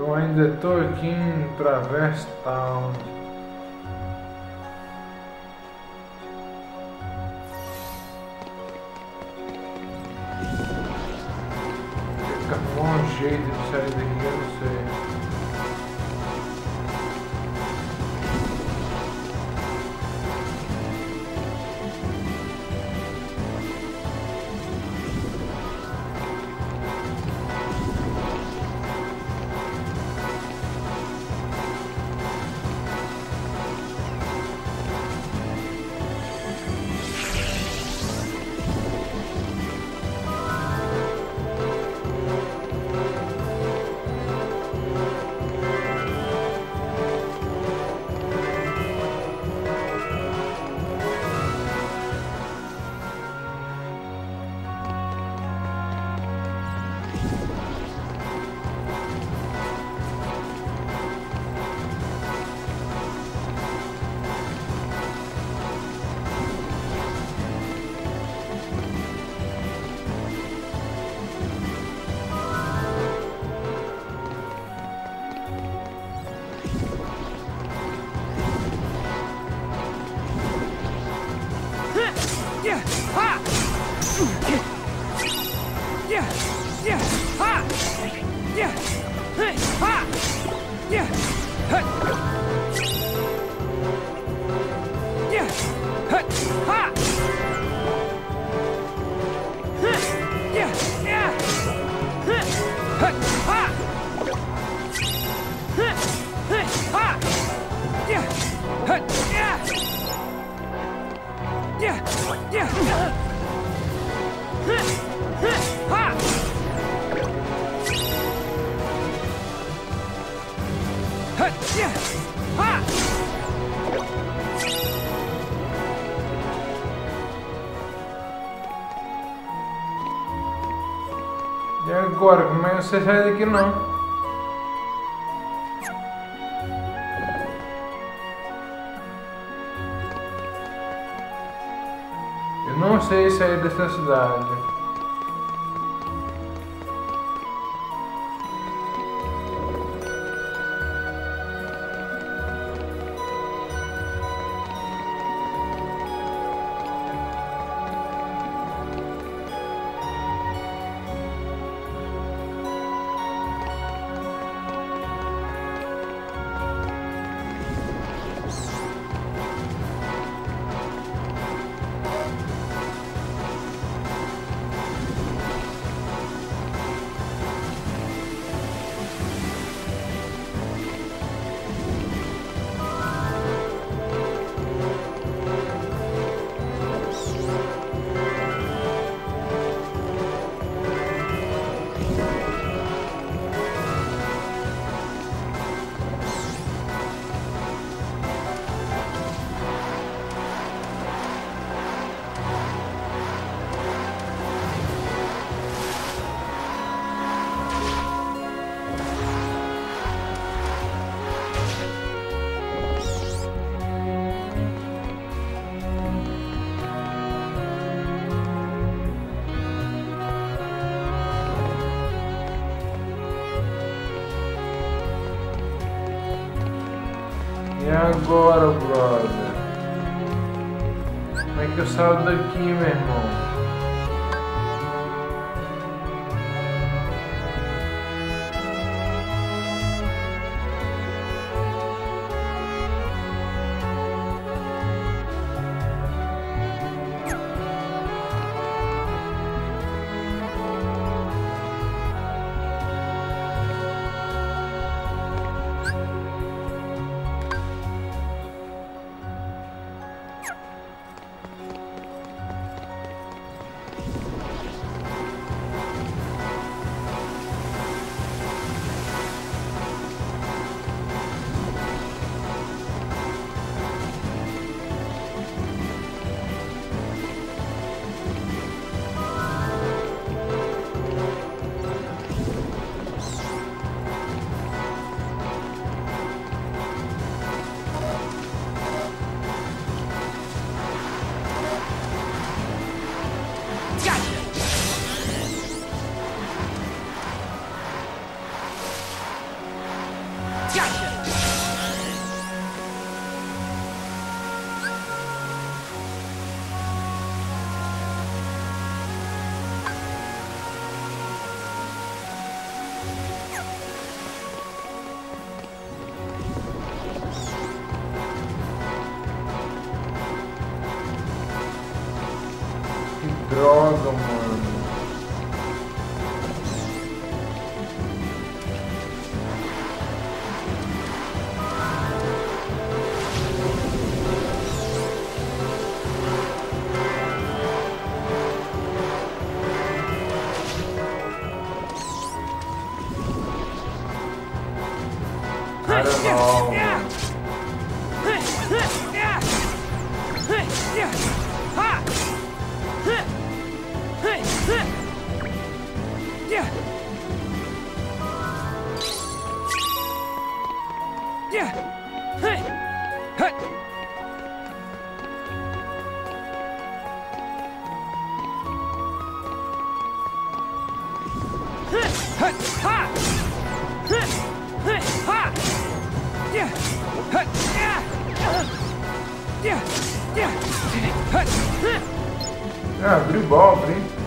Eu ainda tô aqui em Traverse Town. Tem que arrumar um jeito de sair daqui, você sai daqui não? Eu não sei sair dessa cidade. Agora, brother? Como é que eu saio daqui, meu irmão? Droga, mano. Cara. É, Ah, abriu golpe, hein?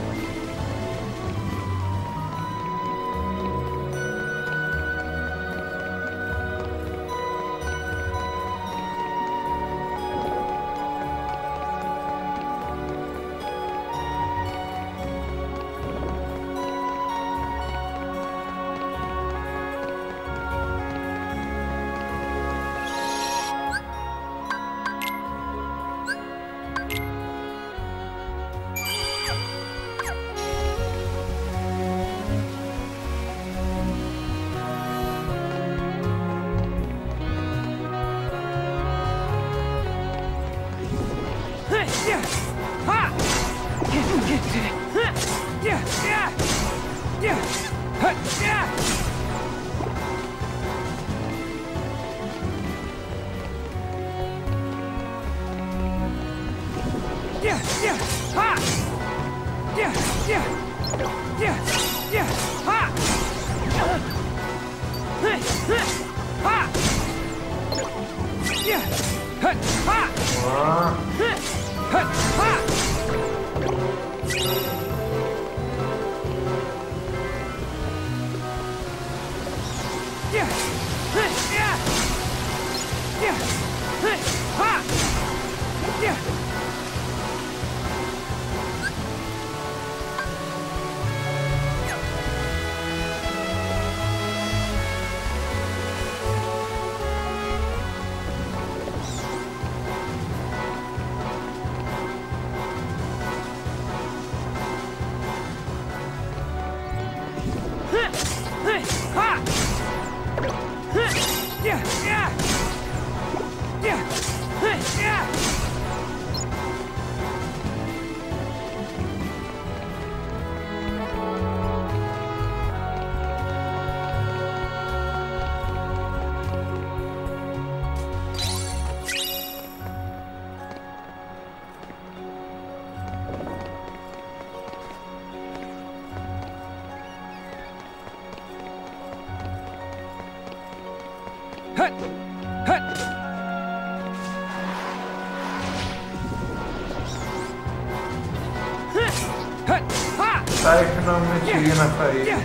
Дай к нам начина поедет.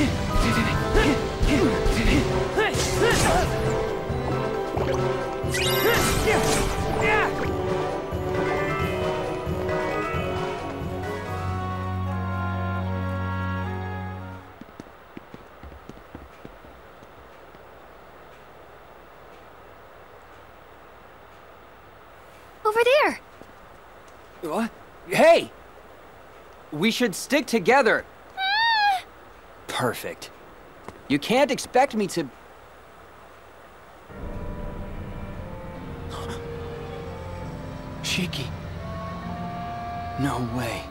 Yeah. What? Hey! We should stick together. Perfect. You can't expect me to... Shiki. No way.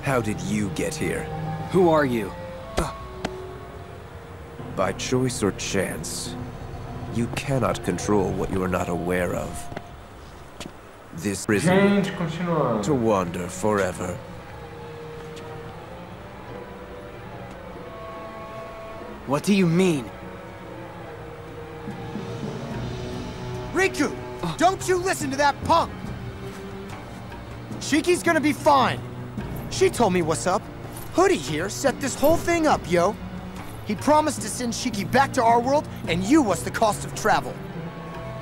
How did you get here? Who are you? By choice or chance? You cannot control what you are not aware of. This prison to wander forever. What do you mean? Riku! Don't you listen to that punk! Shiki's gonna be fine. She told me what's up. Hoodie here set this whole thing up, yo. He promised to send Shiki back to our world, and you was the cost of travel.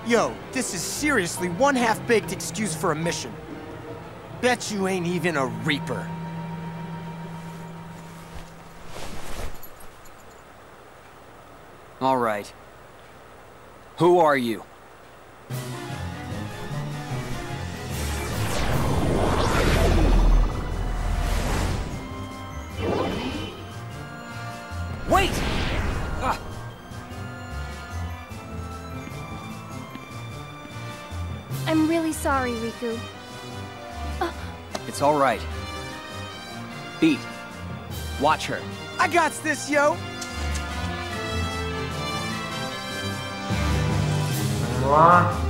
Yo, this is seriously one half-baked excuse for a mission. Bet you ain't even a Reaper. All right. Who are you? I'm really sorry, Riku. Uh. it's all right. Beat. Watch her. I got this, yo! Vamos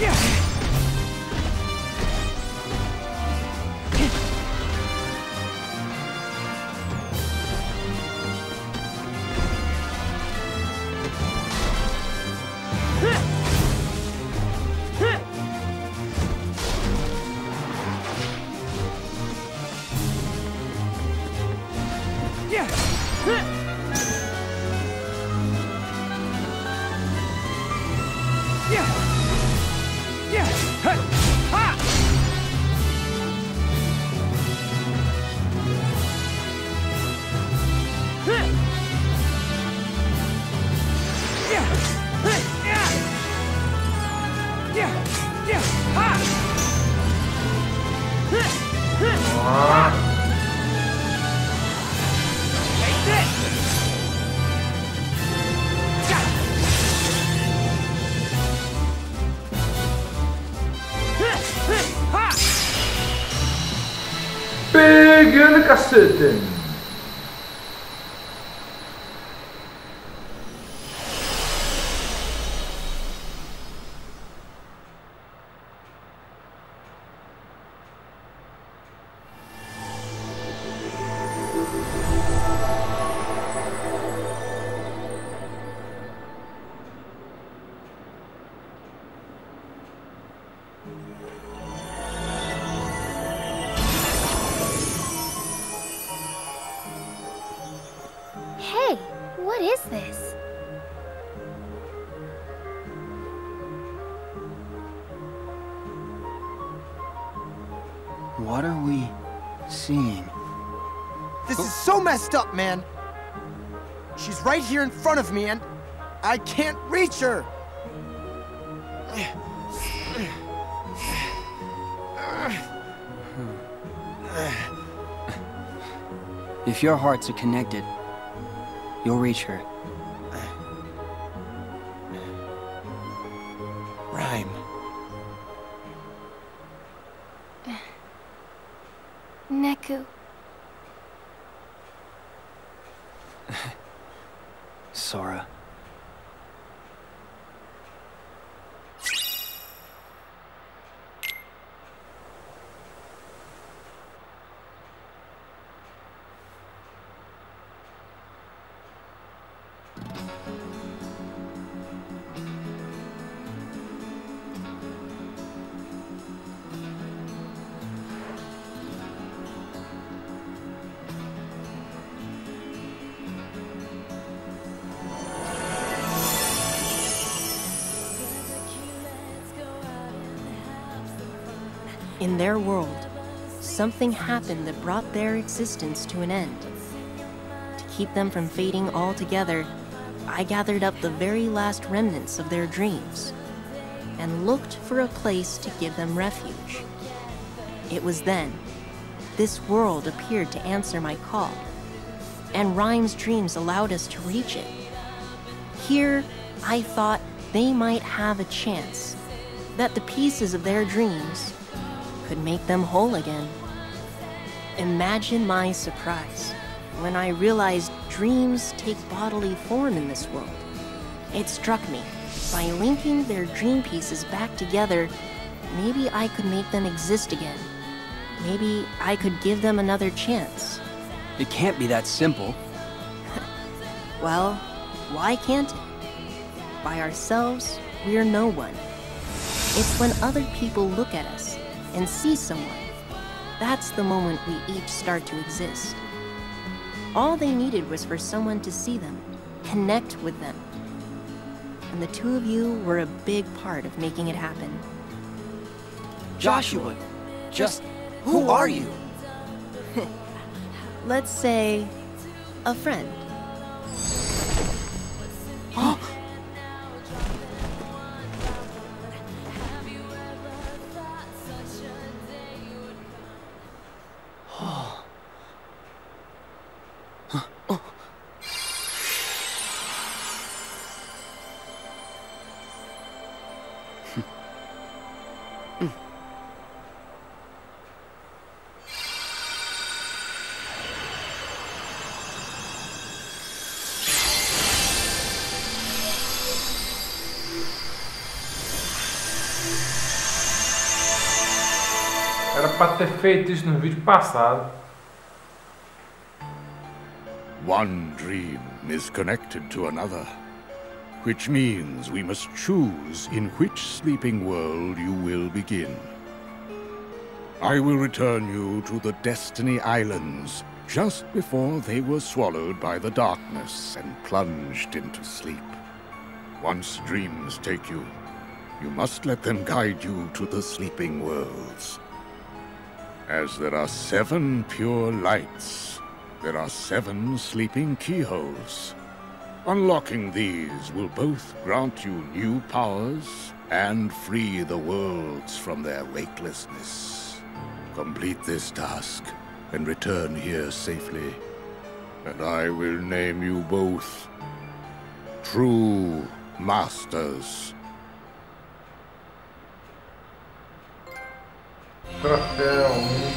MG. 剑去 cacete. Hey, what is this? What are we seeing? This is so messed up, man. She's right here in front of me, and I can't reach her. If your hearts are connected, you'll reach her. In their world, something happened that brought their existence to an end. To keep them from fading altogether, I gathered up the very last remnants of their dreams and looked for a place to give them refuge. It was then this world appeared to answer my call, and Rhyme's dreams allowed us to reach it. Here, I thought they might have a chance that the pieces of their dreams could make them whole again. Imagine my surprise when I realized dreams take bodily form in this world. It struck me, by linking their dream pieces back together, maybe I could make them exist again. Maybe I could give them another chance. It can't be that simple. Well, why can't it? By ourselves, we're no one. It's when other people look at us and see someone. That's the moment we each start to exist. All they needed was for someone to see them, connect with them. And the two of you were a big part of making it happen. Joshua, just who are you? Let's say, a friend. Era ter feito isso no vídeo passado. One dream is connected to another, which means we must choose in which sleeping world you will begin. I will return you to the Destiny Islands just before they were swallowed by the darkness and plunged into sleep. Once dreams take you, you must let them guide you to the sleeping worlds. As there are seven pure lights, there are seven sleeping keyholes. Unlocking these will both grant you new powers and free the worlds from their weightlessness. Complete this task and return here safely, and I will name you both True Masters. Troféu